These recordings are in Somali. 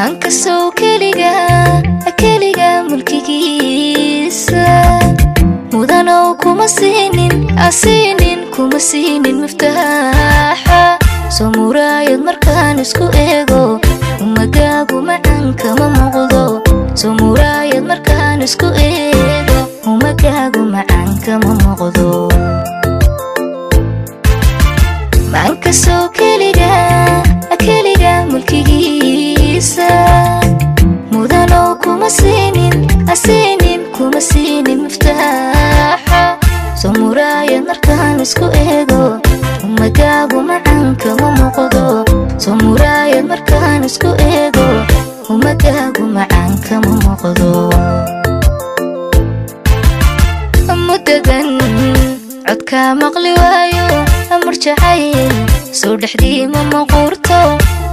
maankasow keliga keliga mulkigiisa. Mudanow kuma siinin asiinin kuma siinin miftaaxa. Soo muraayad markaan isku eego umagaagu macaan kama muuqdo. Soo muraayad markaan isku eego umagaagu macaan kama muuqdo isku eego. Umagaagu macaan kama muuqdo soo muraayad markaan isku eego. Umagaagu macaan kama muuqdo muddadan codka maqli waayo murjacayl soo dhexdiima maquurto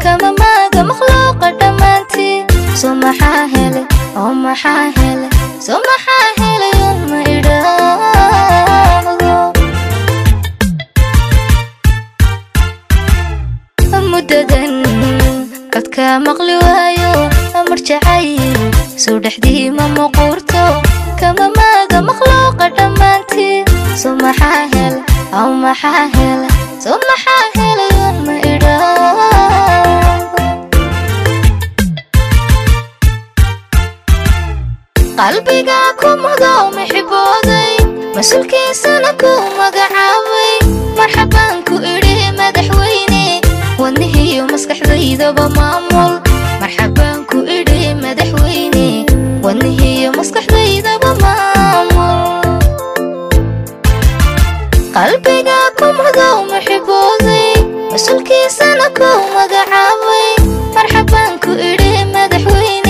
kama maaga makhluuqa dhammaantii soo maxaa helay oo maxaa helay soo maxaa murjacayl soo dhexdiima maquurto kama maaga makhluuqa dhammaantii soo maxaa helay oo maxaa helay soo maxaa helay oo ma idhaahdo qalbiga ku mudo mixibooday mas'uulkiisana ku magacaabay marxabaan ku idhi madaxweyne wadnihiyo maskaxdaydaba maamul qalbiga ku mudow muxibooday mas'uulkiisana ku magacaabay marxabaan ku idhi madaxweyne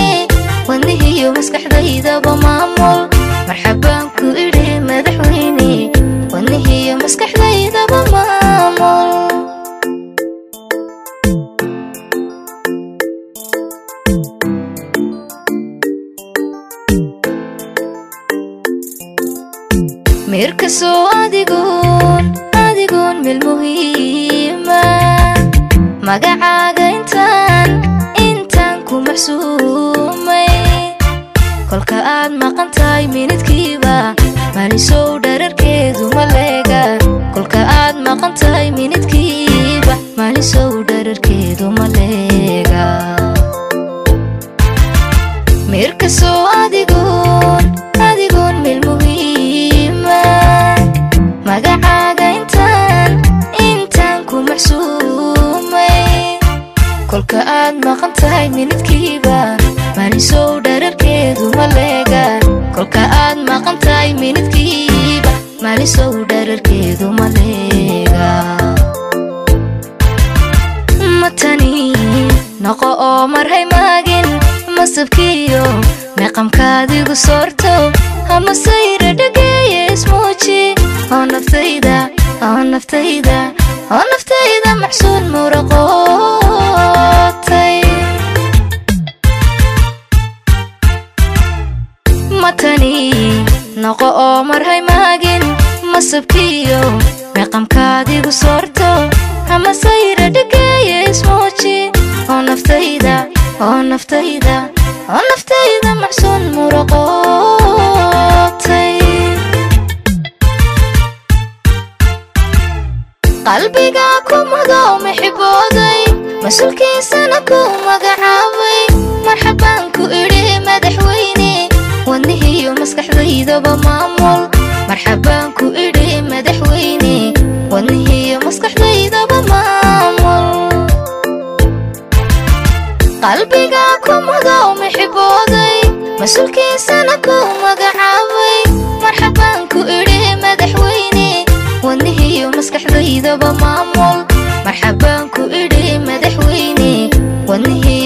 meerkasoo adigoon adigoon meel muhiima magacaaga intaan intaan ku maxsuumay kolka aad maqan tahay minidkiiba maalisow dhararkeedu maleega kolka aad maqan tahay minidkiiba maalisow dhararkeedu maleega meerkasoo adigoon adigoon kolka aad maqan tahay minidkiiba maalisow dhararkeedu maleega kolka aad maqan tahay minidkiiba maalisow dhararkeedu maleega matani noqo oo marhay maagin masabkiyo meeqamkaadigu soorto ama sayra dhageeye ismuuji oo naftayda oo naftayda oo naftayda maxsuun muraqootay matani noqo oo marhay maagin masabkiyo meeqamkaadigu soorto ama sayra dhageeye ismuuji oo naftayda oo naftayda oo naftayda maxsuun muraqootay qalbiga ku mudow mixibooday mas'uulkiisana ku magacaabay. Marxabaan ku idhi madaxweyne wadnihiyo maskaxdaydaba maamul. Marxabaan ku idhi madaxweyne wadnihiyo maskaxdaydaba maamul. Qalbiga ku mudow mixibooday mas'uulkiisana ku magacaabay. Marxabaan ku idhi madaxweyne wadnihiyo maskaxdaydaba maamul marxabaan ku idhi madaxweyne wadnihiyo